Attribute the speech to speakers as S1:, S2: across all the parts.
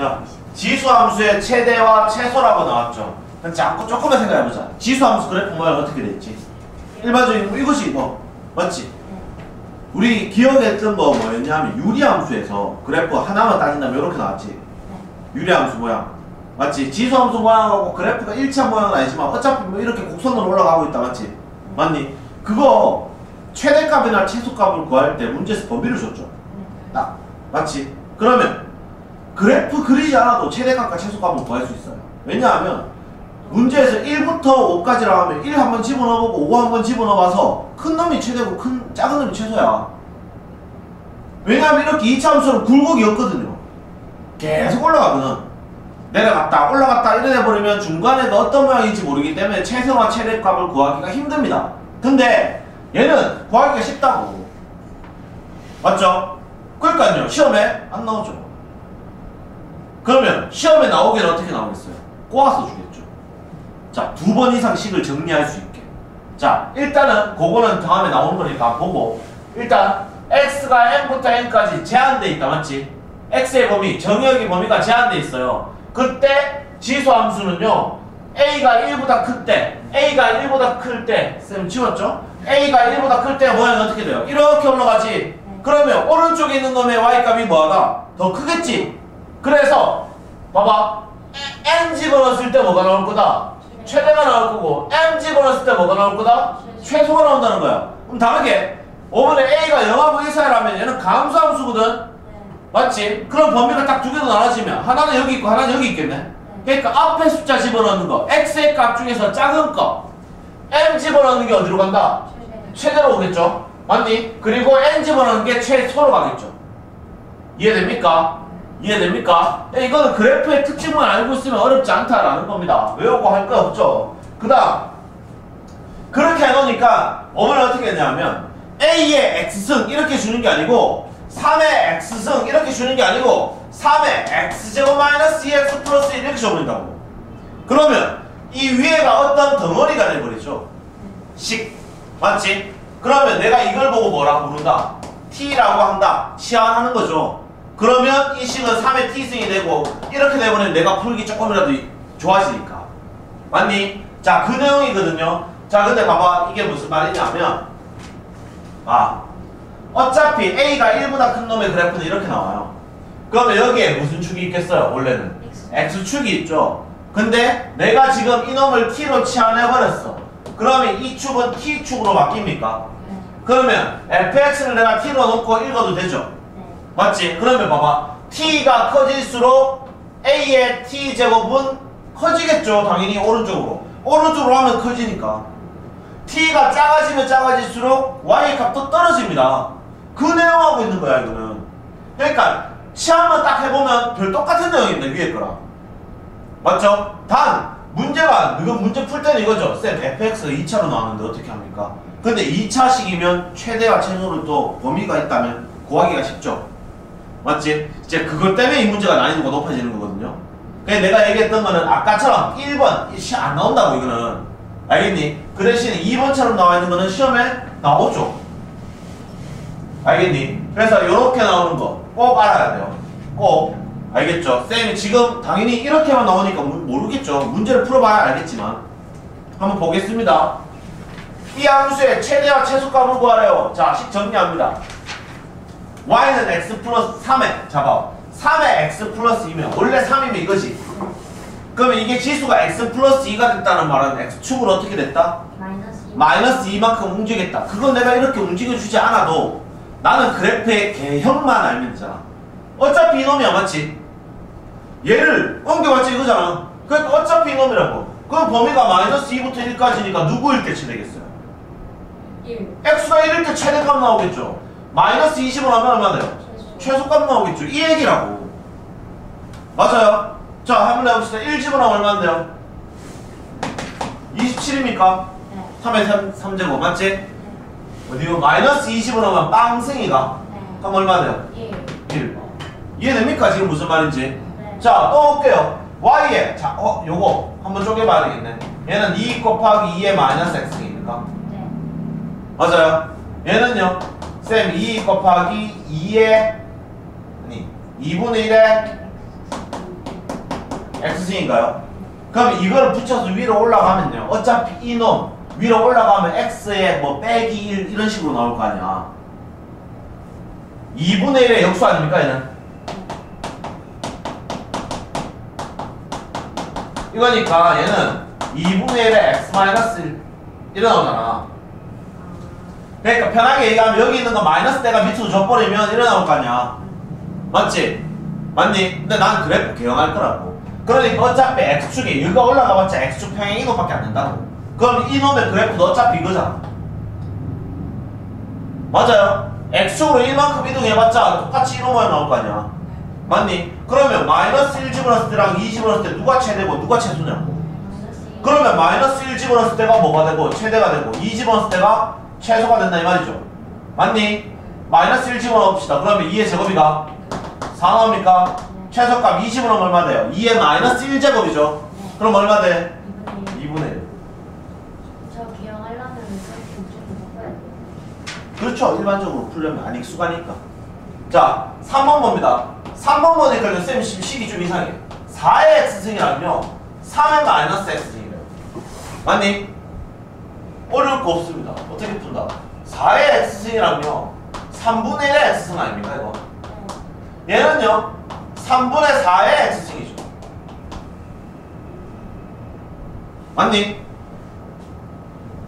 S1: 자, 지수함수의 최대와 최소라고 나왔죠. 그럼 자꾸 조금만 생각해보자. 지수함수 그래프 모양 어떻게 됐지? 일반적인 뭐 이것이 뭐 맞지? 우리 기억했던 거 뭐였냐면 유리함수에서 그래프 하나만 따진다면 이렇게 나왔지. 유리함수 모양. 맞지? 지수함수 모양하고 그래프가 일치한 모양은 아니지만 어차피 뭐 이렇게 곡선으로 올라가고 있다. 맞지? 맞니? 그거 최대값이나 최소값을 구할 때 문제에서 범위를 줬죠. 딱. 맞지? 그러면 그래프 그리지 않아도 최대값과 최소값을 구할 수 있어요. 왜냐하면 문제에서 1부터 5까지라고 하면 1 한번 집어넣어보고 5 한번 집어넣어봐서 큰 놈이 최대고 큰 작은 놈이 최소야. 왜냐하면 이렇게 2차 함수는 굴곡이었거든요. 계속 올라가거든. 내려갔다 올라갔다 이래 버리면 중간에도 어떤 모양인지 모르기 때문에 최소와 최대값을 구하기가 힘듭니다. 근데 얘는 구하기가 쉽다고. 맞죠? 그러니까요. 시험에 안 나오죠. 그러면 시험에 나오기는 어떻게 나오겠어요? 꼬아서 주겠죠. 자, 두 번 이상 식을 정리할 수 있게. 자, 일단은 그거는 다음에 나오는 거니까 보고 일단 x가 n부터 n까지 제한돼 있다. 맞지? x의 범위, 정의역의 범위가 제한돼 있어요. 그때 지수 함수는요. a가 1보다 클 때, a가 1보다 클 때, 쌤 지웠죠? a가 1보다 클 때 모양이 어떻게 돼요? 이렇게 올라가지. 그러면 오른쪽에 있는 놈의 y값이 뭐하다? 더 크겠지? 그래서 봐봐 n 집어넣었을 때 뭐가 나올 거다? 최대가 나올 거고 m 집어넣었을 때 뭐가 나올 거다? 최소가 나온다는 거야 그럼 다르게 5분의 a가 0하고 1 사이라면 얘는 감수함수거든 맞지? 그럼 범위가 딱 두 개로 나눠지면 하나는 여기 있고 하나는 여기 있겠네 그러니까 앞에 숫자 집어넣는 거 x의 값 중에서 작은 거 m 집어넣는 게 어디로 간다? 최대로 오겠죠? 맞니? 그리고 n 집어넣는 게 최소로 가겠죠 이해됩니까? 이해됩니까? 야, 이거는 그래프의 특징만 알고 있으면 어렵지 않다라는 겁니다. 외우고 할 거 없죠. 그 다음 그렇게 해놓으니까 어머니 어떻게 했냐면 A의 X승 이렇게 주는 게 아니고 3의 X승 이렇게 주는 게 아니고 3의 X제곱 마이너스 2X 플러스 1 이렇게 줘버린다고. 그러면 이 위에가 어떤 덩어리가 돼버리죠. 식. 맞지? 그러면 내가 이걸 보고 뭐라고 부른다? T라고 한다. 치환하는 거죠. 그러면 이 식은 3의 t승이 되고 이렇게 되면 내가 풀기 조금이라도 좋아지니까. 맞니? 자 그 내용이거든요. 자 근데 봐봐. 이게 무슨 말이냐면 아 어차피 A가 1보다 큰 놈의 그래프는 이렇게 나와요. 그러면 여기에 무슨 축이 있겠어요? 원래는. X축이 있죠. 근데 내가 지금 이놈을 T로 치환해버렸어. 그러면 이 축은 T축으로 바뀝니까? 그러면 fx를 내가 T로 놓고 읽어도 되죠 맞지? 그러면 봐봐. t가 커질수록 a의 t제곱은 커지겠죠. 당연히 오른쪽으로. 오른쪽으로 하면 커지니까. t가 작아지면 작아질수록 y의 값도 떨어집니다. 그 내용하고 있는 거야 이거는. 그러니까 시험만 딱 해보면 별 똑같은 내용입니다. 위에 거랑. 맞죠? 단 문제가 이건 문제 풀 때는 이거죠. 쌤 fx가 2차로 나왔는데 어떻게 합니까? 근데 2차식이면 최대와 최소를 또 범위가 있다면 구하기가 쉽죠. 맞지? 이제 그것 때문에 이 문제가 난이도가 높아지는 거거든요. 그냥 내가 얘기했던 거는 아까처럼 1번 시안 나온다고 이거는 알겠니? 그 대신에 2번처럼 나와 있는 거는 시험에 나오죠. 알겠니? 그래서 이렇게 나오는 거 꼭 알아야 돼요. 꼭 알겠죠? 쌤이 지금 당연히 이렇게만 나오니까 모르겠죠. 문제를 풀어봐야 알겠지만 한번 보겠습니다. 이 함수의 최대와 최소값을 구하래요. 자, 식 정리합니다. Y는 x 플러스 3에 잡아 3에 x 플러스 2면 원래 3이면 이거지 그러면 이게 지수가 x 플러스 2가 됐다는 말은 x축으로 어떻게 됐다?
S2: 마이너스 2.
S1: 마이너스 2만큼 움직였다 그건 내가 이렇게 움직여주지 않아도 나는 그래프의 개형만 알면 되잖아 어차피 이놈이야 맞지? 얘를 옮겨봤지 이거잖아 그러니까 어차피 이놈이라고 그럼 범위가 마이너스 2부터 1까지니까 누구일 때 최대겠어요?
S2: 1.
S1: x가 1일 때 최대값 나오겠죠 마이너스 20을 하면 얼마 돼요? 최소값 나오겠죠. 이 얘기라고. 맞아요? 자, 한번 해봅시다. 1 집어넣으면 얼마인데요? 27입니까?
S2: 네.
S1: 3의 3, 3제곱, 맞지? 어디요? 마이너스 20을 하면 빵승이가.
S2: 네.
S1: 그럼 얼마 돼요?
S2: 1.
S1: 1. 이해됩니까? 지금 무슨 말인지?
S2: 네.
S1: 자, 또 올게요. y에, 자, 어, 요거 한번 쪼개봐야 되겠네. 얘는 2 곱하기 2의 마이너스 x입니까?
S2: 네.
S1: 맞아요. 얘는요. 쌤 2 곱하기 2의 아니 2분의 1의 x승인가요? 그럼 이걸 붙여서 위로 올라가면요. 어차피 이놈 위로 올라가면 x에 뭐 빼기 1 이런 식으로 나올 거 아니야. 2분의 1의 역수 아닙니까 얘는? 이거니까 얘는 2분의 1의 x 마이너스 1 이래 나오잖아. 그러니까 편하게 얘기하면 여기 있는 거 마이너스 대가 밑으로 져버리면 이래 나올 거 아니야. 맞지? 맞니? 근데 난 그래프 개형할 거라고. 그러니까 어차피 x축이 여기가 올라가봤자 x축 평행 이것밖에 안 된다고. 그럼 이놈의 그래프도 어차피 이거잖아. 맞아요? x축으로 1만큼 이동해봤자 똑같이 이놈 모양 나올 거 아니야. 맞니? 그러면 마이너스 1 집어넣었을 때랑 2 집어넣었을 때 누가 최대고 누가 최소냐고. 그러면 마이너스 1 집어넣었을 때가 뭐가 되고 최대가 되고 2 집어넣었을 때가 최소가 된다 이 말이죠. 맞니? 마이너스 1 집어넣읍시다. 그러면 2의 제곱이가 4 나옵니까? 최소값 2 집어넣으면 얼마 돼요? 2의 마이너스 1제곱이죠. 그럼 얼마 돼? 2분의 1.
S2: 저 기억하려면.
S1: 그렇죠. 일반적으로 풀려면 안 익숙하니까. 자, 3번 봅니다. 3번 보니까 쌤 식이 좀 이상해. 4의 x승이랑요. 3의 마이너스 x승이래요. 맞니? 어려울 거 없습니다. 어떻게 푼다? 4의 x승이랑요. 3분의 1의 x승 아닙니까 이거? 얘는요. 3분의 4의 x승이죠. 맞니?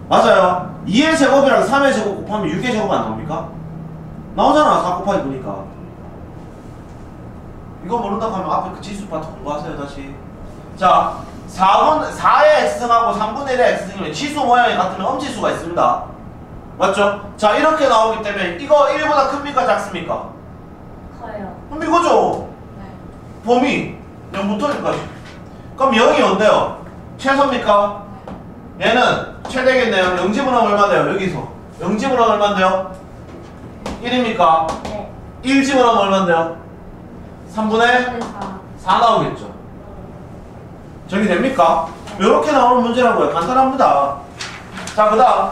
S1: 맞아요. 2의 제곱이랑 3의 제곱 곱하면 6의 제곱 안 나옵니까? 나오잖아. 4 곱하기 9니까. 이거 모른다고 하면 앞에 그 지수 파트 공부하세요 다시. 자, 4분, 4의 x승하고 3분의 1의 x승이면 지수 모양이 같으면 엄지수가 있습니다. 맞죠? 자, 이렇게 나오기 때문에 이거 1보다 큽니까 작습니까?
S2: 커요.
S1: 그럼 이거죠.
S2: 네.
S1: 범위 0부터 1까지. 그럼 0이 언데요? 최소입니까? 얘는 최대겠네요. 0집으로 얼마 돼요? 여기서. 0집으로 얼마인데요? 1입니까?
S2: 네.
S1: 1집으로 얼마인데요? 3분의
S2: 4.
S1: 4 나오겠죠. 저기 됩니까? 이렇게 나오는 문제라고요. 간단합니다. 자, 그 다음.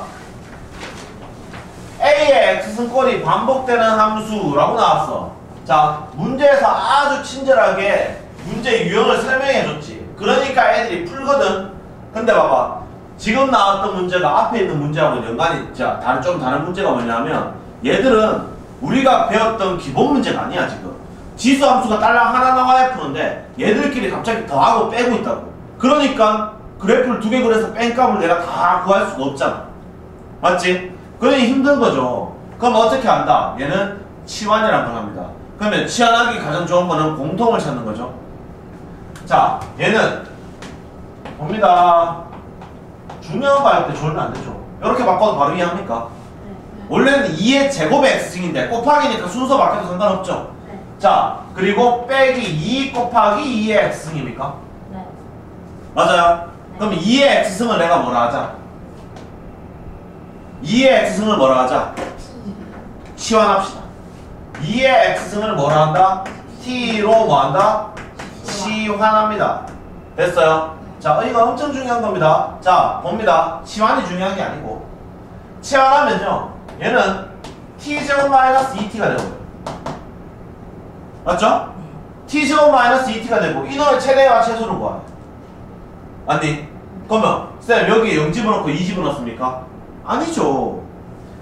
S1: A의 x승꼴이 반복되는 함수라고 나왔어. 자, 문제에서 아주 친절하게 문제 유형을 설명해 줬지. 그러니까 애들이 풀거든. 근데 봐봐. 지금 나왔던 문제가 앞에 있는 문제하고 연관이 자, 다른, 좀 다른 문제가 뭐냐면 얘들은 우리가 배웠던 기본 문제가 아니야, 지금. 지수 함수가 딸랑 하나 나와야 푸는데 얘들끼리 갑자기 더하고 빼고 있다고. 그러니까 그래프를 두 개 그려서 뺀 값을 내가 다 구할 수가 없잖아. 맞지? 그러니 힘든 거죠. 그럼 어떻게 한다? 얘는 치환이라는 걸 합니다. 그러면 치환하기 가장 좋은 거는 공통을 찾는 거죠. 자, 얘는 봅니다. 중요한 거 할때 졸면 안 되죠. 이렇게 바꿔도 바로 이해합니까?
S2: 네.
S1: 원래는 2의 제곱의 x승인데 곱하기니까 순서 바뀌어도 상관없죠.
S2: 네.
S1: 자, 그리고 빼기 2 곱하기 2의 x승입니까?
S2: 네.
S1: 맞아요. 그럼 2의 x승을 내가 뭐라 하자? 2의 x승을 뭐라 하자? 치환합시다. 2의 x승을 뭐라 한다? t로 뭐 한다? 치환합니다. 됐어요? 자, 이거 엄청 중요한 겁니다. 자, 봅니다. 치환이 중요한 게 아니고 치환하면요. 얘는 t제곱 마이너스 2t가 되고요. 맞죠? t제곱 마이너스 2t가 되고 이놈의 최대와 최소를 구하네. 맞니? 그러면 쌤 여기 0 집어넣고 2 집어넣습니까? 아니죠.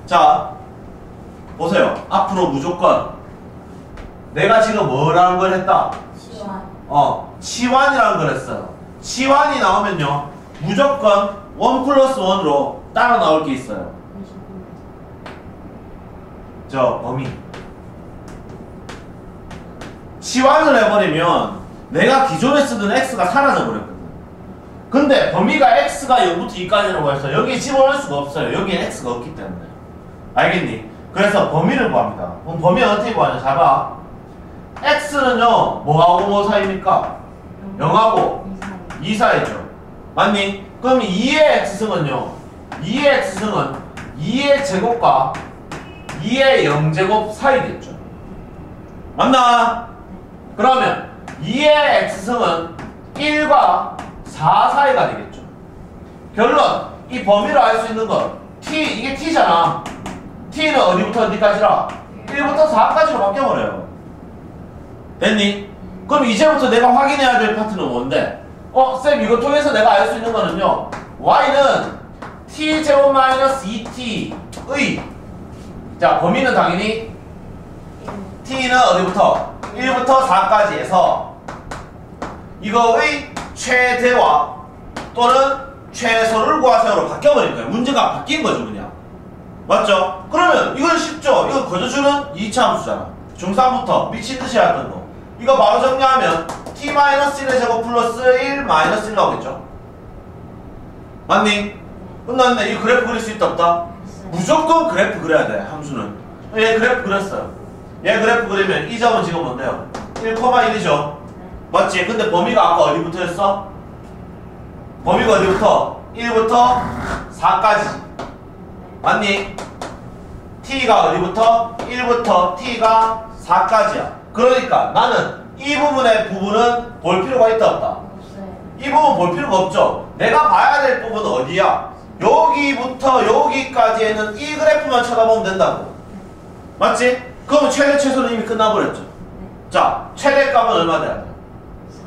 S1: 자 보세요. 앞으로 무조건 내가 지금 뭐라는 걸 했다?
S2: 시원.
S1: 어 치환이라는 걸 했어요. 치환이 나오면요 무조건 1 플러스 1으로 따라 나올 게 있어요. 저 범위. 치환을 해버리면 내가 기존에 쓰던 x가 사라져 버렸거든. 근데 범위가 x가 0부터 2까지라고 해서 여기에 집어넣을 수가 없어요. 여기에 x가 없기 때문에. 알겠니? 그래서 범위를 구합니다. 그럼 범위는 어떻게 구하냐? 잘 봐. x는요, 뭐하고 뭐 사이입니까? 0하고 2 사이죠. 맞니? 그럼 2의 x승은요, 2의 x승은 2의 제곱과 2의 0제곱 사이겠죠. 맞나? 그러면 2의 x승은 1과 4 사이가 되겠죠. 결론, 이 범위를 알 수 있는 건 t, 이게 t잖아. t는 어디부터 어디까지라? 1부터 4까지로 바뀌어버려요. 됐니? 그럼 이제부터 내가 확인해야 될 파트는 뭔데? 어, 쌤 이거 통해서 내가 알 수 있는 거는요. y는 t 제곱 마이너스 2t의 자 범위는 당연히 t는 어디부터? 1부터 4까지 해서 이거의 최대와 또는 최소를 구하세요로 바뀌어버린 거예요. 문제가 바뀐 거죠, 그냥. 맞죠? 그러면 이건 쉽죠? 이거 거저주는 2차 함수잖아. 중3부터 미친 듯이 했던 거. 이거 바로 정리하면 t-1의 제곱 플러스 1 마이너스 1 나오겠죠? 맞니? 끝났네. 이 그래프 그릴 수 있다 없다? 무조건 그래프 그려야 돼, 함수는. 얘 그래프 그렸어요. 얘 그래프 그리면 이 점은 지금 뭔데요? 1,1이죠? 맞지? 근데 범위가 아까 어디부터였어? 범위가 어디부터? 1부터 4까지. 맞니? t가 어디부터? 1부터 t가 4까지야. 그러니까 나는 이 부분의 부분은 볼 필요가 있다 없다? 이 부분 볼 필요가 없죠. 내가 봐야 될 부분은 어디야? 여기부터 여기까지에는 이 그래프만 쳐다보면 된다고. 맞지? 그럼 최대 최소는 이미 끝나버렸죠.
S2: 네.
S1: 최대값은 얼마 돼야 돼?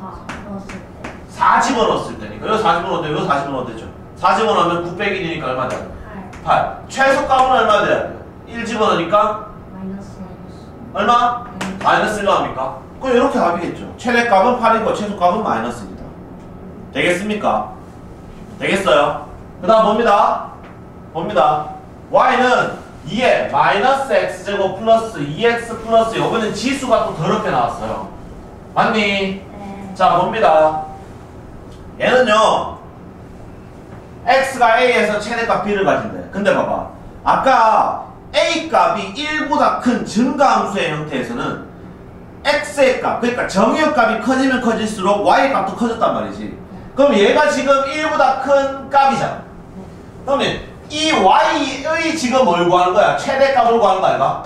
S2: 4 넣었을
S1: 때4 집어넣었을 때니까. 여기 4 집어넣어도 여기 4 집어넣어도 되죠. 4 집어넣으면 9 빼기 1이니까 얼마 돼야 돼?
S2: 8
S1: 8. 최소값은 얼마 돼야 돼요? 1 집어넣으니까
S2: 마이너스 마이너스
S1: 얼마?
S2: 네.
S1: 마이너스 1로 합니까? 그럼 이렇게 답이겠죠. 최대값은 8이고 최소값은 마이너스입니다. 되겠습니까? 되겠어요? 그 다음 봅니다. 봅니다. y는 2에 마이너스 x제곱 플러스 2x 플러스 요번엔 지수가 또 더럽게 나왔어요. 맞니?
S2: 네.
S1: 자 봅니다. 얘는요 x가 a에서 최대값 b를 가진대. 근데 봐봐. 아까 a 값이 1보다 큰 증가함수의 형태에서는 x의 값, 그러니까 정의의 값이 커지면 커질수록 y 값도 커졌단 말이지. 그럼 얘가 지금 1보다 큰 값이잖아. 그러면 이 y의 지금 뭘 구하는 거야? 최대값을 구하는 거 아닌가?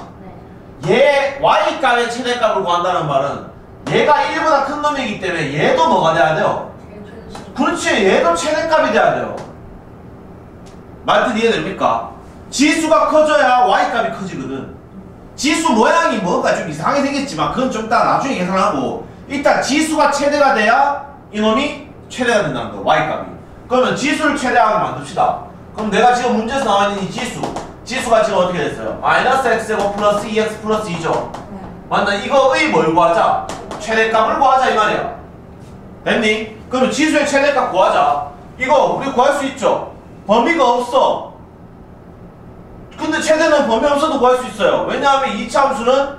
S2: 네.
S1: 얘 y 값의 최대값을 구한다는 말은 얘가 1보다 큰 놈이기 때문에 얘도 뭐가 돼야 돼요? 그렇지 얘도 최대값이 돼야 돼요 말뜻 이해됩니까? 지수가 커져야 y값이 커지거든 지수 모양이 뭔가 좀 이상하게 생겼지만 그건 좀 이따 나중에 계산하고 일단 지수가 최대가 돼야 이놈이 최대가 된다는 거야 y값이 그러면 지수를 최대하게 만듭시다 그럼 내가 지금 문제에서 나와 있는 이 지수 지수가 지금 어떻게 됐어요? 마이너스 x제곱 플러스 2x 플러스 2죠
S2: 네.
S1: 맞나? 이거의 뭘 구하자? 최대값을 구하자 이 말이야. 됐니? 그럼 지수의 최대값 구하자. 이거 우리 구할 수 있죠? 범위가 없어. 근데 최대는 범위 없어도 구할 수 있어요. 왜냐하면 이차 함수는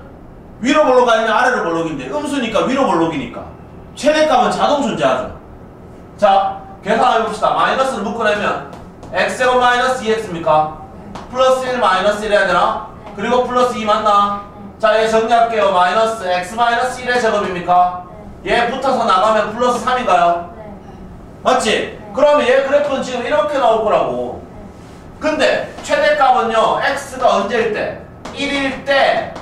S1: 위로 볼록 아니면 아래로 볼록인데 음수니까 위로 볼록이니까 최대값은 자동 존재하죠. 자, 계산해 봅시다. 마이너스를 묶어내면 x제곱 마이너스 2x입니까? 플러스 1 마이너스 1 해야 되나?
S2: 네.
S1: 그리고 플러스 2 맞나? 자, 얘 정리할게요. 마이너스 x 마이너스 1의 제곱입니까? 얘 붙어서 나가면 플러스 3인가요?
S2: 네.
S1: 맞지?
S2: 네.
S1: 그러면 얘 그래프는 지금 이렇게 나올 거라고. 근데 최대값은요, x가 언제일 때? 1일 때.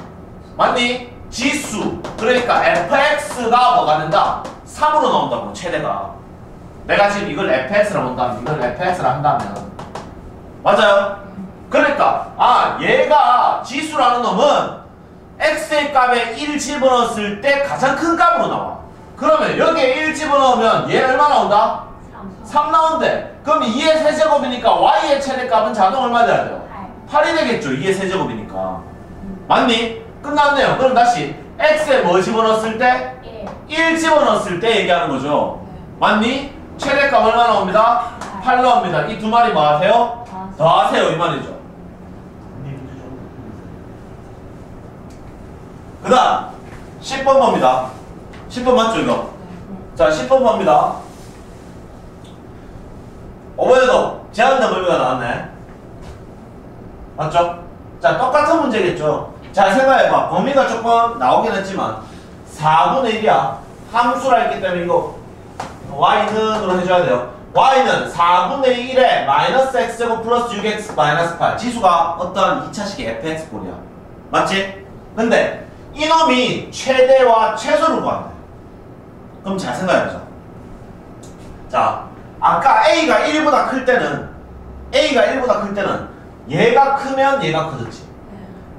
S1: 맞니? 지수. 그러니까 fx가 뭐가 된다? 3으로 나온다고, 최대가. 내가 지금 이걸 fx라 본다면, 이걸 fx라 한다면. 맞아요? 그러니까, 아, 얘가 지수라는 놈은 x의 값에 1 집어넣었을 때 가장 큰 값으로 나와. 그러면 여기에 1 집어넣으면 얘 얼마 나온다?
S2: 3
S1: 3 나온대. 그럼 2의 세제곱이니까 y의 최대값은 자동 얼마 돼야 돼요?
S2: 8
S1: 8이 되겠죠. 2의 세제곱이니까. 맞니? 끝났네요. 그럼 다시 x에 뭐 집어넣었을 때?
S2: 1
S1: 1 집어넣었을 때 얘기하는 거죠. 맞니? 최대값 얼마 나옵니다? 8 나옵니다. 이 두 마리 뭐 하세요?
S2: 다
S1: 더하세요. 이 말이죠. 그 다음 10번 봅니다. 10번 맞죠 이거? 자 10번 봅니다. 어머니도 제한된 범위가 나왔네. 맞죠? 자 똑같은 문제겠죠. 잘 생각해봐. 범위가 조금 나오긴 했지만 4분의 1이야. 함수라 했기 때문에 이거 y는으로 해줘야 돼요. y는 4분의 1에 마이너스 x제곱 플러스 6x 마이너스 8 지수가 어떤 2차식의 fx 꼴이야. 맞지? 근데 이놈이 최대와 최소를 구한다. 그럼 잘 생각해보자. 자, 아까 a가 1보다 클 때는 a가 1보다 클 때는 얘가 크면 얘가 커졌지.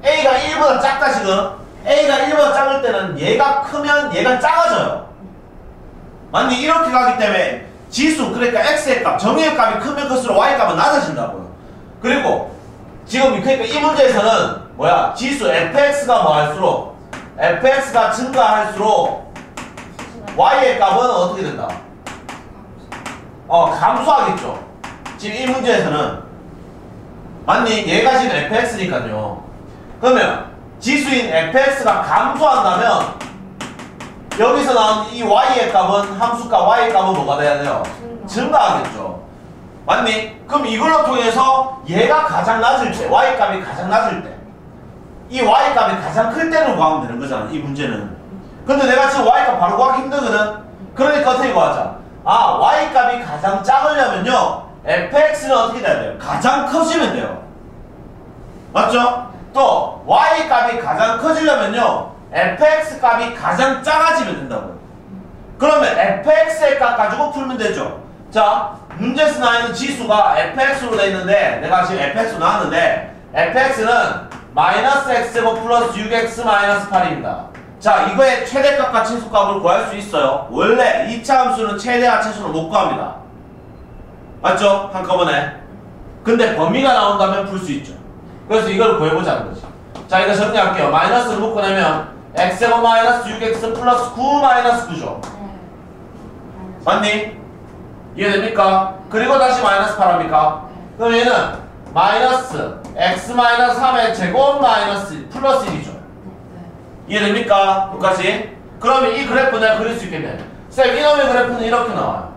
S1: a가 1보다 작다 지금 a가 1보다 작을 때는 얘가 크면 얘가 작아져요. 맞니? 이렇게 가기 때문에 지수 그러니까 x의 값, 정의의 값이 크면 클수록 y 값은 낮아진다고요. 그리고 지금 그러니까 이 문제에서는 뭐야? 지수 fx가 뭐 할수록 fx가 증가할수록 y의 값은 어떻게 된다? 어 감소하겠죠. 지금 이 문제에서는 맞니? 얘가 지금 fx니까요. 그러면 지수인 fx가 감소한다면 여기서 나온 이 y의 값은 함수값 y의 값은 뭐가 돼야 돼요? 증가하겠죠. 맞니? 그럼 이걸로 통해서 얘가 가장 낮을 때, y 값이 가장 낮을 때, 이 y 값이 가장 클 때를 구하면 되는 거잖아. 이 문제는. 근데 내가 지금 y 값 바로 구하기 힘들거든. 그러니까 어떻게 구하자? 아, y 값이 가장 작으려면요, fx는 어떻게 돼야 돼요? 가장 커지면 돼요. 맞죠? 또 y 값이 가장 커지려면요, fx 값이 가장 작아지면 된다고요. 그러면 fx의 값 가지고 풀면 되죠. 자, 문제에서 나와 있는 지수가 fx로 돼 있는데 내가 지금 fx로 나왔는데 fx는 마이너스 x제곱 플러스 6x 마이너스 8입니다. 자, 이거의 최대값과 최소값을 구할 수 있어요. 원래 2차 함수는 최대와 최소를 못 구합니다. 맞죠? 한꺼번에. 근데 범위가 나온다면 풀 수 있죠. 그래서 이걸 구해보자는 거지. 자, 이거 정리할게요. 마이너스를 묶고 내면 x제곱 마이너스 6x 플러스 9 마이너스 9죠. 맞니? 이해됩니까? 그리고 다시 마이너스 8합니까? 그럼 얘는 마이너스 x 마이너스 3의 제곱 마이너스 플러스 1이죠. 이해됩니까? 똑같이? 그러면 이 그래프 내가 그릴 수 있겠네. 쌤, 이놈의 그래프는 이렇게 나와요.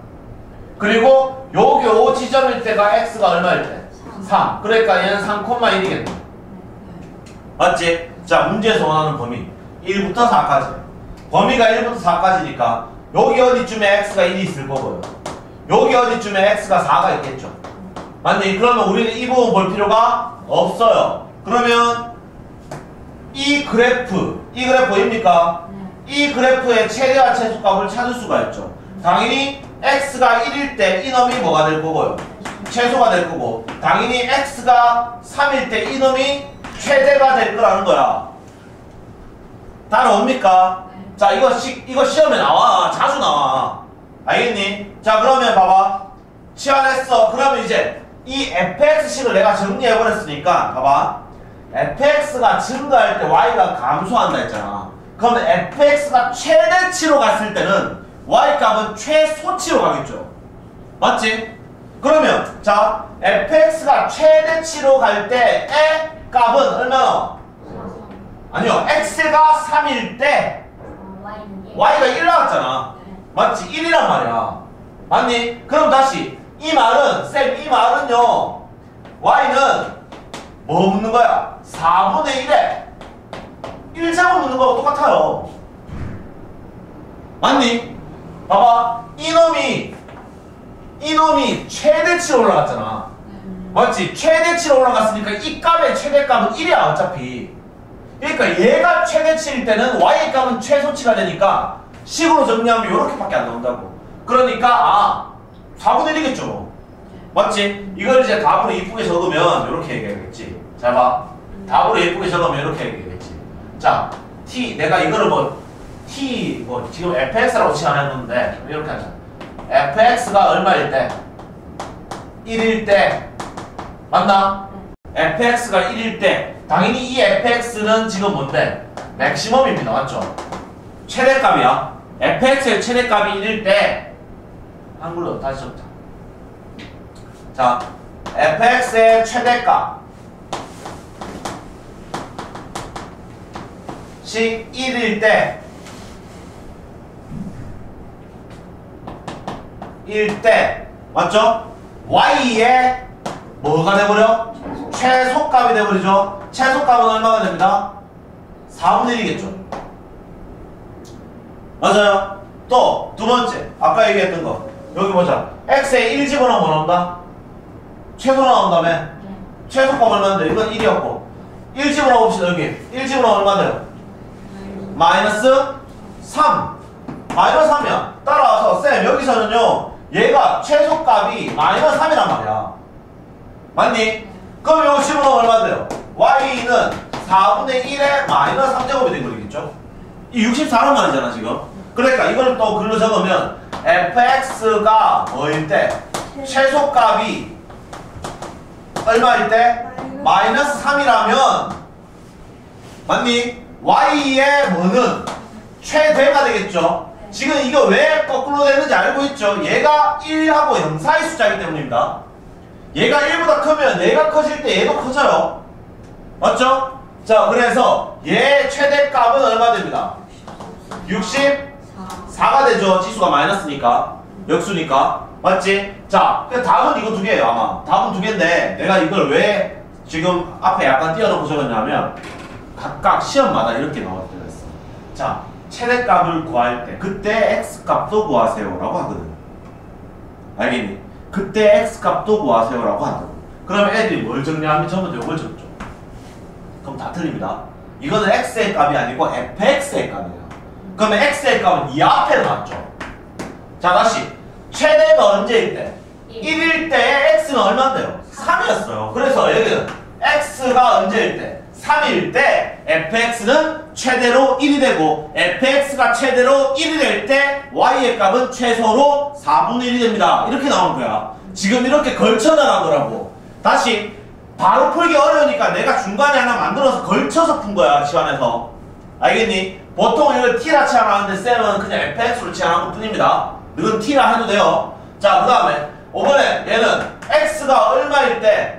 S1: 그리고 여기 5 지점일 때가 x가 얼마일 때? 3. 그러니까 얘는 3,1이겠네. 맞지? 자, 문제에서 원하는 범위. 1부터 4까지. 범위가 1부터 4까지니까 여기 어디쯤에 x가 1이 있을 거고요. 여기 어디쯤에 x가 4가 있겠죠. 맞니? 그러면 우리는 이 부분 볼 필요가 없어요. 그러면 이 그래프, 이 그래프 보입니까? 이 그래프의 최대와 최소값을 찾을 수가 있죠. 당연히 x가 1일 때 이놈이 뭐가 될 거고요. 최소가 될 거고 당연히 x가 3일 때 이놈이 최대가 될 거라는 거야. 따라옵니까? 자 이거 시, 이거 시험에 나와 자주 나와 알겠니? 자 그러면 봐봐 치환했어 그러면 이제 이 fx식을 내가 정리해버렸으니까 봐봐 fx가 증가할 때 y가 감소한다 했잖아 그러면 fx가 최대치로 갔을 때는 y값은 최소치로 가겠죠 맞지? 그러면 자 fx가 최대치로 갈 때의 값은 얼마나? 아니요 x가 3일 때 y가 1 나왔잖아 맞지? 1이란 말이야 맞니? 그럼 다시 이 말은 쌤 이 말은요 y는 뭐 묻는 거야? 4분의 1에 1제곱 묻는 거하고 똑같아요 맞니? 봐봐 이놈이 이놈이 최대치로 올라갔잖아 맞지? 최대치로 올라갔으니까 이 값의 최대값은 1이야 어차피 그러니까 얘가 최대치일 때는 y 값은 최소치가 되니까 식으로 정리하면 이렇게밖에 안 나온다고. 그러니까 아 4분의 1이겠죠. 맞지? 이걸 이제 답으로 이쁘게 적으면 이렇게 얘기하겠지. 잘 봐. 답으로 예쁘게 적으면 이렇게 얘기하겠지. 자 t 내가 이거를 뭐 t 뭐 지금 fx라고 치환했는데 이렇게 하자. fx가 얼마일 때? 1일 때. 맞나? fx가 1일 때 당연히 이 fx는 지금 뭔데? 맥시멈입니다. 맞죠? 최대값이야. fx의 최대값이 1일 때 한글로 다시 적자. 자, fx의 최대값 식 1일 때1때 맞죠? y의 뭐가 돼버려? 최소값이 돼버리죠. 최소값은 얼마가 됩니다? 4분의 1이겠죠. 맞아요. 또 두 번째 아까 얘기했던 거 여기 보자. x에 1 집어넣으면 뭐 나온다? 최소 나온다며? 최소값 얼마인데? 이건 1이었고 1 집어넣읍시다 여기 1 집어넣으면 얼마 돼요? 마이너스 3 마이너스 3이야 따라와서 쌤 여기서는요 얘가 최소값이 마이너스 3이란 말이야 맞니? 그럼 이거 집어넣으면 얼마 돼요? y는 4분의 1에 마이너스 3제곱이 된 거겠지 되겠죠? 이 64란 말이잖아 지금. 그러니까 이걸 또 글로 적으면 fx가 뭐일 때 최소값이 얼마일 때 마이너스 3이라면 맞니? y의 뭐는 최대가 되겠죠. 지금 이거 왜 거꾸로 되는지 알고 있죠? 얘가 1하고 0 사이 숫자이기 때문입니다. 얘가 1보다 크면 얘가 커질 때 얘도 커져요. 맞죠? 자, 그래서 얘 최대값은 얼마 됩니다? 64가 되죠. 지수가 마이너스니까. 역수니까. 맞지? 자, 그 답은 이거 두 개예요, 아마. 답은 두 개인데, 내가 이걸 왜 지금 앞에 약간 띄워놓고 적었냐면, 각각 시험마다 이렇게 나올 때가 있어. 자, 최대값을 구할 때, 그때 x값도 구하세요. 라고 하거든. 알겠니? 그때 x값도 구하세요. 라고 하거든. 그러면 애들이 뭘 정리하면 전부 다 이걸 적죠. 그럼 다 틀립니다. 이거는 x의 값이 아니고 fx의 값이에요. 그러면 x의 값은 이 앞에 나왔죠. 자, 다시. 최대가 언제일 때? 1일 때 x는 얼마인데요? 3이었어요. 그래서 여기는 x가 언제일 때? 3일 때 fx는 최대로 1이 되고 fx가 최대로 1이 될 때 y의 값은 최소로 4분의 1이 됩니다. 이렇게 나오는 거야. 지금 이렇게 걸쳐 나가더라고. 다시 바로 풀기 어려우니까 내가 중간에 하나 만들어서 걸쳐서 푼 거야 시간에서. 알겠니? 보통 이걸 t라 치환하는데 쌤은 그냥 fx로 치환한 것 뿐입니다. 이건 t라 해도 돼요. 자, 그 다음에 5번에 얘는 x가 얼마일 때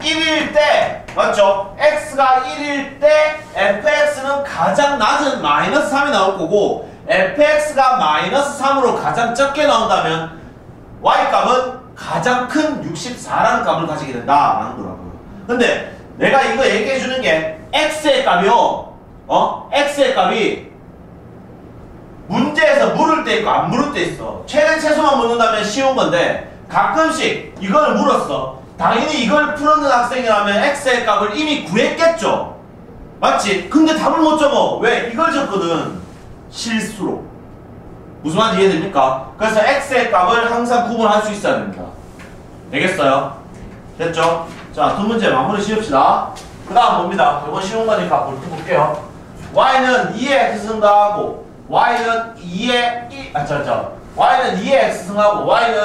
S1: 1일 때 맞죠? x가 1일 때 fx는 가장 낮은 마이너스 3이 나올 거고 fx가 마이너스 3으로 가장 적게 나온다면 y값은 가장 큰 64라는 값을 가지게 된다라는 거라고요. 근데 내가 이거 얘기해 주는 게 x의 값이요. 어? x의 값이 문제에서 물을 때 있고 안 물을 때 있어. 최대 최소만 묻는다면 쉬운 건데 가끔씩 이걸 물었어. 이걸 풀었는 학생이라면 x의 값을 이미 구했겠죠. 맞지? 근데 답을 못 적어. 왜? 이걸 적거든. 실수로. 무슨 말인지 이해됩니까? 그래서 x의 값을 항상 구분할 수 있어야 됩니다. 되겠어요? 됐죠? 자, 두 문제 마무리 지읍시다. 그 다음 봅니다. 이건 쉬운 거니까 볼 볼게요. y는 2의 x 승가하고 y는 2의 1, 아, 저, 저. y는 2의 x 승하고 y는,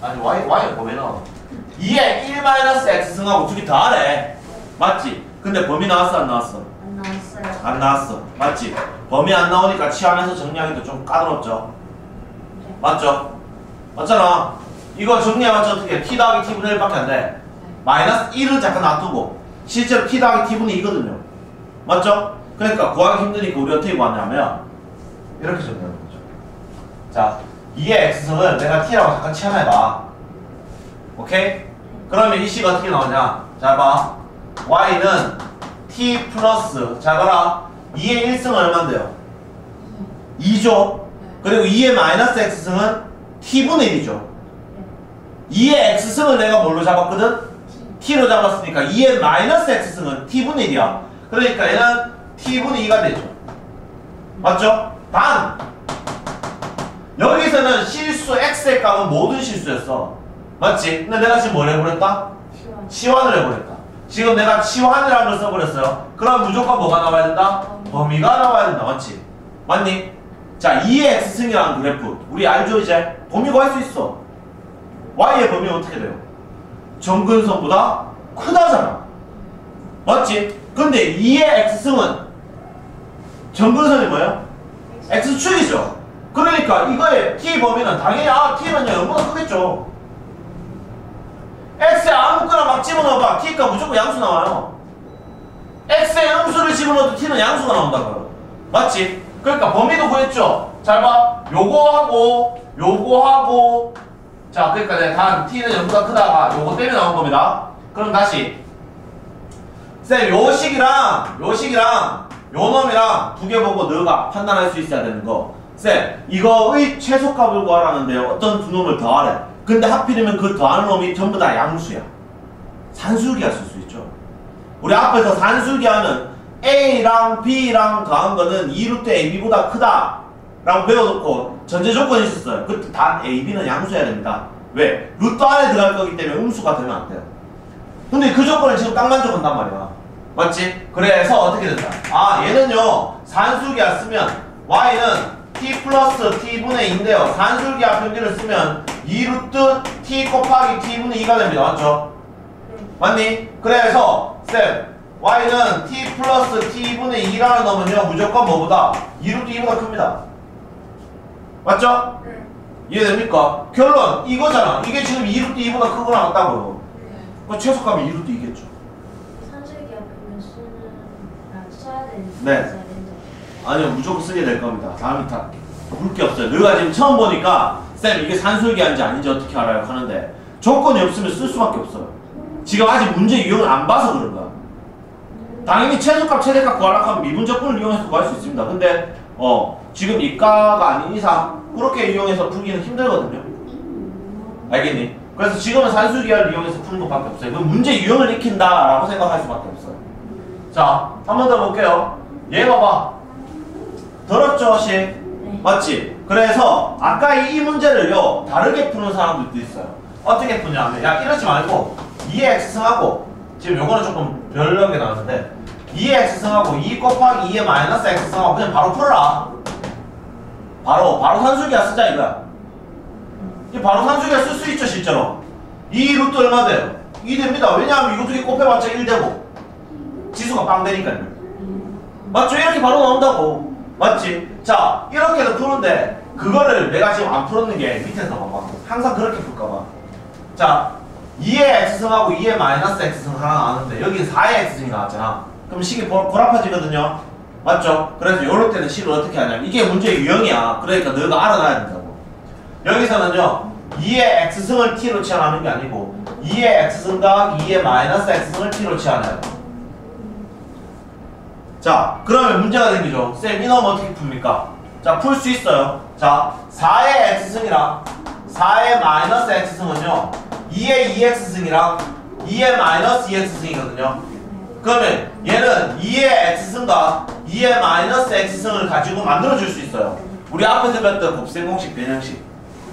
S1: 아니, y, y는 보면은 2의 1-x 승하고 두개다 하래. 맞지? 근데 범위 나왔어, 안 나왔어?
S2: 안 나왔어요.
S1: 안 나왔어. 맞지? 범위 안 나오니까 치환해서 정리하기도 좀 까다롭죠?
S2: 네.
S1: 맞죠? 맞잖아. 이거 정리해봤자 어떻게 해? t 더하기 t분의 1밖에 안 돼. 마이너스 1은 잠깐 놔두고 실제로 t 더하기 t분의 2거든요. 맞죠? 그러니까 구하기 힘드니까 우리 어떻게 구하냐면 이렇게 정리하는 거죠. 자, 2의 x승을 내가 t라고 잠깐 치환해봐. 오케이? 그러면 이 식이 어떻게 나오냐? 잘 봐. y는 t 플러스 잘 봐라. 2의 1승은 얼만데요? 2죠. 그리고 2의 마이너스 x승은 t분의 1이죠. 2의 x승을 내가 뭘로 잡았거든? t로 잡았으니까 2의 마이너스 x승은 t분의 1이야. 그러니까 얘는 t분의 2가 되죠. 맞죠? 단! 여기서는 실수 x의 값은 모든 실수였어. 맞지? 근데 내가 지금 뭘 해버렸다?
S2: 시원.
S1: 치환 을 해버렸다. 지금 내가 치환이라는 걸 써버렸어요. 그럼 무조건 뭐가 나와야 된다? 범위가 나와야 된다. 맞지? 맞니? 자, 2의 x승이라는 그래프. 우리 알죠, 이제? 범위 구할 수 있어. y의 범위는 어떻게 돼요? 정근선보다 크다잖아. 맞지? 근데 2의 x승은 정근선이 뭐예요? x축이죠. 그러니까 이거의 t 범위는 당연히 아 t는 0보다 크겠죠. X에 아무거나 막 집어넣어봐. t가 무조건 양수 나와요. x에 음수를 집어넣어도 t는 양수가 나온다고요. 맞지? 그러니까 범위도 구했죠. 잘 봐. 요거하고 요거하고 자 그러니까 내가 단 t는 0보다 크다가 요거 때문에 나온 겁니다. 그럼 다시 쌤 요식이랑 요식이랑 요 놈이랑 두 개 보고 너가 판단할 수 있어야 되는 거. 쌤 이거의 최소값을 구하라는데요. 어떤 두 놈을 더하래. 근데 하필이면 그 더하는 놈이 전부 다 양수야. 산술기가 쓸 수 있죠. 우리 앞에서 산술기하는 A랑 B랑 더한 거는 2루트 AB보다 크다. 라고 배워놓고 전제 조건이 있었어요. 그때 단 AB는 양수해야 됩니다. 왜? 루트 안에 들어갈 거기 때문에 음수가 되면 안 돼요. 근데 그 조건을 지금 딱 만족한단 말이야. 맞지? 그래서 어떻게 된다? 아 얘는요 산술기하 쓰면 y는 t 플러스 t분의 2인데요 산술기하 평균을 쓰면 2루트 t 곱하기 t분의 2가 됩니다 맞죠? 맞니? 그래서 쌤 y는 t 플러스 t분의 2라는 놈은요 무조건 뭐보다 2루트 2보다 큽니다 맞죠?
S2: 네.
S1: 이해됩니까? 결론 이거잖아 이게 지금 2루트 2보다 크거나 같다고요
S2: 네.
S1: 그 최소값이 2루트 2겠죠
S2: 산술기 앞에는 쓰는 아 써야 되는
S1: 네. 아니요 무조건 쓰게 될 겁니다 다음이 다 볼 게 없어요 너가 지금 처음 보니까 쌤 이게 산술기한지 아닌지 어떻게 알아요? 하는데 조건이 없으면 쓸 수밖에 없어요. 지금 아직 문제 유형을 안 봐서 그런 거야. 당연히 최소값 최대값 구하려고 하면 미분적분을 이용해서 구할 수 있습니다. 근데 어 지금 이과가 아닌 이상 그렇게 이용해서 풀기는 힘들거든요. 알겠니? 그래서 지금은 산술기하를 이용해서 푸는 것밖에 없어요. 그 문제 유형을 익힌다라고 생각할 수밖에 없어요. 자 한 번 더 볼게요. 얘 봐봐. 들었죠 씨?
S2: 네.
S1: 맞지? 그래서 아까 이 문제를요 다르게 푸는 사람들도 있어요 어떻게 푸냐면 야 이러지 말고 2의 x승하고 지금 요거는 조금 별로게 나왔는데 2의 x승하고 2 곱하기 2의 마이너스 x승하고 그냥 바로 풀어라 바로 바로 산술기야 쓰자 이거야 이 바로 산술기야 쓸 수 있죠 실제로 2 루트 얼마 돼요? 2 됩니다 왜냐하면 이거 두개 곱해봤자 1 되고 지수가 빵 되니까요 맞죠? 이렇게 바로 나온다고. 맞지? 자, 이렇게도 푸는데, 그거를 내가 지금 안 풀었는 게 밑에서 봐봐. 항상 그렇게 풀까봐. 자, 2의 x승하고 2의 마이너스 x승 하나 나왔는데, 여기 4의 x승이 나왔잖아. 그럼 식이 보- 불합해지거든요? 맞죠? 그래서 요럴 때는 식을 어떻게 하냐면, 이게 문제의 유형이야. 그러니까 너가 알아놔야 된다고. 여기서는요, 2의 x승을 t로 치환하는 게 아니고, 2의 x승 더하기 2의 마이너스 x승을 t로 치환해요. 자, 그러면 문제가 생기죠. 쌤, 이놈 어떻게 풉니까? 자, 풀 수 있어요. 자, 4의 x승이랑 4의 마이너스 x승은요, 2의 2x승이랑 2의 마이너스 2x승이거든요. 그러면 얘는 2의 x승과 2의 마이너스 x승을 가지고 만들어줄 수 있어요. 우리 앞에서 배웠던 곱셈 공식, 변형식.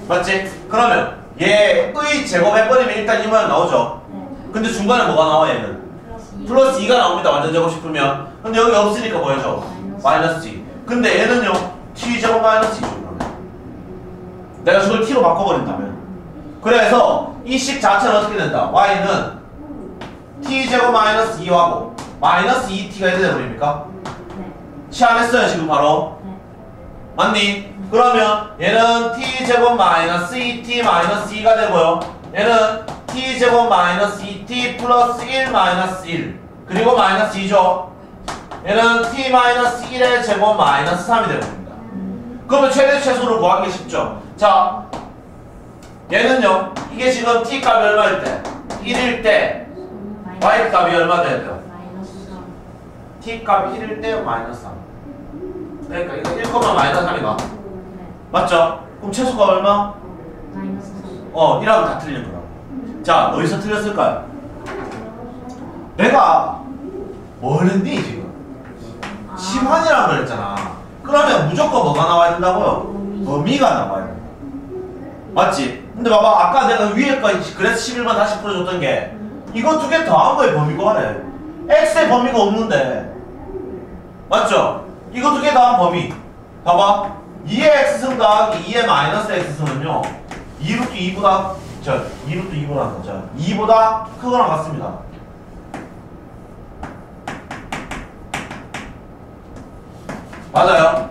S1: 맞지? 그러면 얘의 제곱해버리면 일단 이 모양 나오죠.
S2: 네.
S1: 근데 중간에 뭐가 나와, 얘는?
S2: 플러스 2
S1: 플러스 2가 나옵니다. 완전 제곱 싶으면. 근데 여기 없으니까 뭐죠? 마이너스 2. 근데 얘는요. t 제곱 마이너스 2죠. 그러면. 내가 저걸 t로 바꿔버린다면. 그래서 이 식 자체는 어떻게 된다? y는 t 제곱 마이너스 2하고 마이너스 2t가 이렇게 돼버립니까?
S2: 네.
S1: 치환했어요 지금 바로.
S2: 네.
S1: 맞니? 그러면 얘는 t 제곱 마이너스 2t 마이너스 2가 되고요. 얘는 t 제곱 마이너스 2t 플러스 1 마이너스 1 그리고 마이너스 2죠. 얘는 t 마이너스 1의 제곱 마이너스 3이 되는 겁니다. 그러면 최대 최소를 구하기 쉽죠. 자, 얘는요. 이게 지금 t 값이 얼마일 때? 1일 때 y 값이 얼마 돼야 돼요?
S2: 마이너스 3
S1: t 값이 1일 때 마이너스 3. 그러니까 이거 1, 마이너스 3이가
S2: 네.
S1: 맞죠? 그럼 최소가 얼마?
S2: 마이너스 3
S1: 어, 1하면 다 틀린 거라고. 자, 어디서 틀렸을까요? 내가 뭘 했니, 지금?
S2: 아.
S1: 심한이라고 그랬잖아. 그러면 무조건 뭐가 나와야 된다고요?
S2: 범위.
S1: 범위가 나와야 돼. 맞지? 근데 봐봐, 아까 내가 위에 거, 그래서 11번 다시 풀어줬던 게, 이거 두 개 더한 거에 범위가 하래. x의 범위가 없는데. 맞죠? 이거 두 개 더한 범위. 봐봐. 2의 x승 더하기 2의 마이너스 x승은요. 2루트 2보다, 저, 2루트 2보다, 저, 2보다 크거나 같습니다. 맞아요.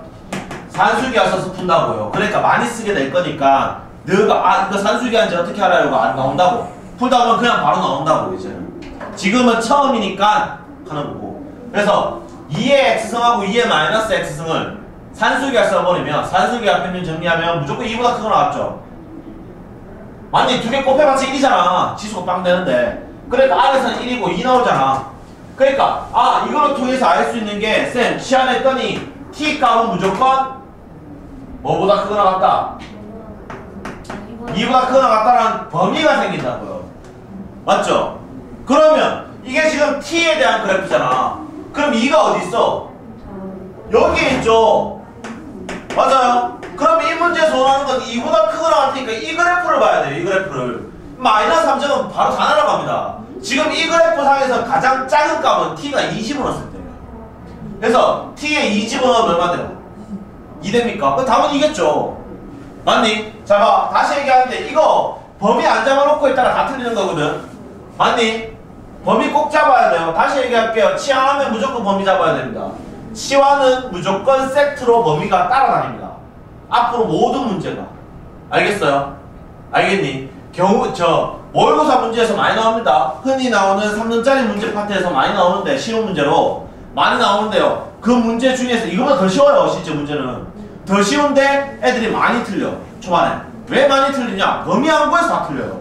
S1: 산술기가 써서 푼다고요. 그러니까 많이 쓰게 될 거니까 너가 아 이거 산술기한지 어떻게 알아요가 안 나온다고. 풀다 보면 그냥 바로 나온다고 이제는. 지금은 처음이니까 하는 거고. 그래서 2의 x승하고 2의 마이너스 x승을 산술기가 써버리면 산술기가 평균 정리하면 무조건 2보다 크거 나왔죠. 맞니? 두개 곱해봤자 1이잖아. 지수가 빵 되는데. 그러니까 R에서는 1이고 2 나오잖아. 그러니까 아 이거를 통해서 알 수 있는 게 쌤 시안했더니 t 값은 무조건 뭐보다 크거나 같다. 2보다 크거나 같다라는 범위가 생긴다고요. 맞죠? 그러면 이게 지금 t에 대한 그래프잖아. 그럼 2가 어디 있어? 여기 있죠. 맞아요. 그럼 이 문제에서 원하는 건 2보다 크거나 같으니까 이 그래프를 봐야 돼요. 이 그래프를. 마이너스 3점은 바로 다 날아갑니다. 지금 이 그래프 상에서 가장 작은 값은 t가 20을 넣었을 때예요. 그래서 t에 20은 얼마 돼요? 2 됩니까? 그 답은 이겠죠. 맞니? 자, 봐. 다시 얘기하는데 이거 범위 안 잡아놓고에 따라 다 틀리는 거거든. 맞니? 범위 꼭 잡아야 돼요. 다시 얘기할게요. 치환하면 무조건 범위 잡아야 됩니다. 치환은 무조건 세트로 범위가 따라다닙니다. 앞으로 모든 문제가. 알겠어요? 알겠니? 경우 저 모의고사 문제에서 많이 나옵니다. 흔히 나오는 3년짜리 문제 파트에서 많이 나오는데 쉬운 문제로 많이 나오는데요. 그 문제 중에서 이거보다 더 쉬워요. 실제 문제는 더 쉬운데 애들이 많이 틀려 초반에 왜 많이 틀리냐? 범위 안 구해서 다 틀려요.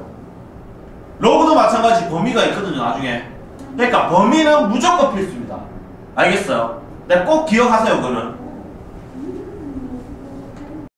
S1: 로그도 마찬가지 범위가 있거든요. 나중에 그러니까 범위는 무조건 필수입니다. 알겠어요? 네, 꼭 기억하세요. 그거는